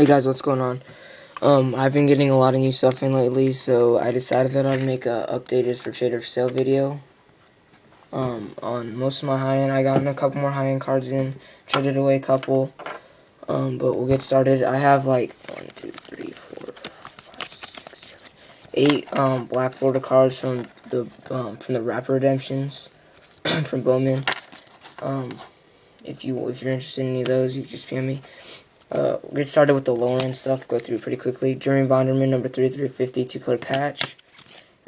Hey guys, what's going on? Um, I've been getting a lot of new stuff in lately, so I decided that I'd make a updated for trader for sale video. Um, on most of my high end, I got a couple more high end cards in, traded away a couple. Um, but we'll get started. I have like one, two, three, four, five, six, seven, eight um black border cards from the um from the Wrapper Redemptions from Bowman. Um, if you if you're interested in any of those, you just PM me. Uh, get started with the lower end stuff. Go through pretty quickly. Jeremy Bonderman, number 3350, two color patch.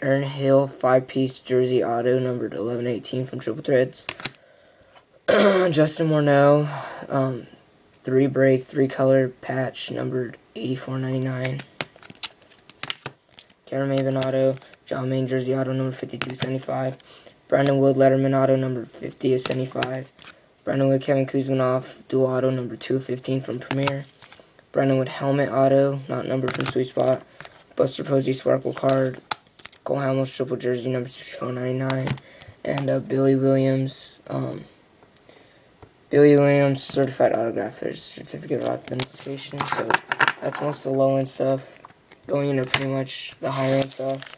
Aaron Hill, five piece jersey auto, numbered 1118 from Triple Threads. Justin Morneau, um, three break, three color patch, numbered 8499. Karen Maven auto, John Maine jersey auto, number 5275. Brandon Wood Letterman auto, number 50 is 75. Brandon Wood Kevin Kouzmanoff, dual auto number 215 from Premier. Brandon Wood helmet auto, not number from Sweet Spot. Buster Posey Sparkle card. Cole Hamels triple jersey number 6499. And uh, Billy Williams, um, Billy Williams certified autograph. There's certificate of authentication. So that's most of the low end stuff. Going into pretty much the higher end stuff.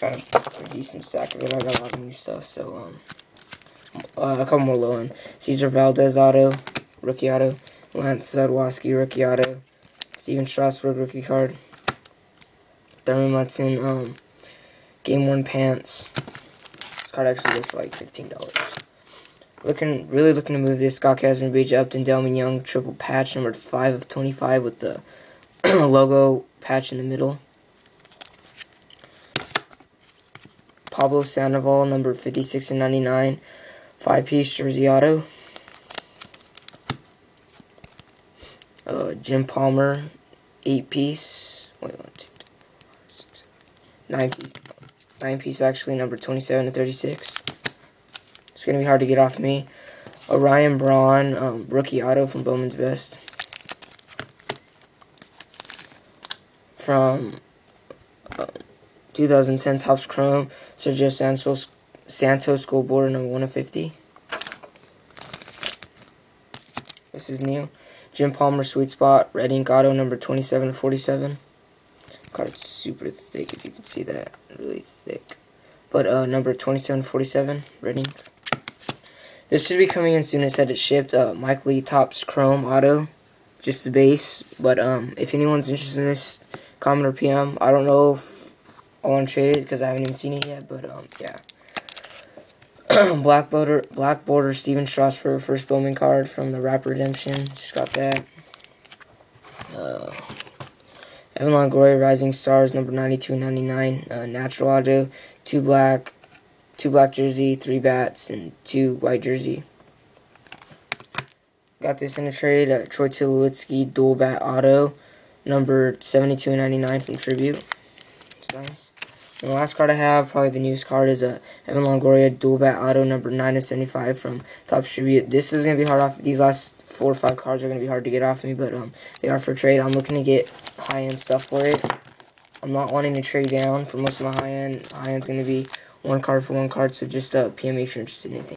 Got a, a decent stack of it. I got a lot of new stuff. So, um, uh, a couple more low end. Cesar Valdez auto, rookie auto. Lance Sadwoski, rookie auto. Stephen Strasburg, rookie card. Thurman Munson, um, game worn pants. This card actually goes for like fifteen dollars. Looking, really looking to move this. Scott Kazmir, BJ Upton, Delmon Young, triple patch, number five of twenty-five with the logo patch in the middle. Pablo Sandoval, number 56 and 99. Five piece jersey auto. Uh, Jim Palmer, eight piece. Wait, one, two, three, four, six, nine piece. Nine piece actually, number 27 to 36. It's gonna be hard to get off me. Orion Braun, um, rookie auto from Bowman's Best. From um, 2010 Topps Chrome, Sergio Santos Santos Gold Border number 150. This is new. Jim Palmer Sweet Spot, Red Ink Auto number 27 to 47. Card's super thick if you can see that. Really thick. But uh, number 27 to 47, Red Ink. This should be coming in soon. It said it shipped. Uh, Mike Leake Topps Chrome Auto. Just the base. But um, if anyone's interested in this, comment or PM. I don't know if I want to trade it because I haven't even seen it yet. But um, yeah. black border, black border, Stephen Strasburg, first Bowman card from the Wrapper Redemption. Just got that. Uh, Evan Longoria, Rising Stars, number 92 99. Uh, natural auto, two black, two black jersey, three bats, and two white jersey. Got this in a trade. Uh, Troy Tulowitzki, dual bat auto, number 72 99 from Tribute. It's nice. The last card I have, probably the newest card, is a Evan Longoria dual bat auto number 9 of 75 from Topps Tribute. This is going to be hard off. These last four or five cards are going to be hard to get off me, but um, they are for trade. I'm looking to get high-end stuff for it. I'm not wanting to trade down for most of my high-end. High-end's going to be one card for one card, so just uh, PM if you're interested in anything.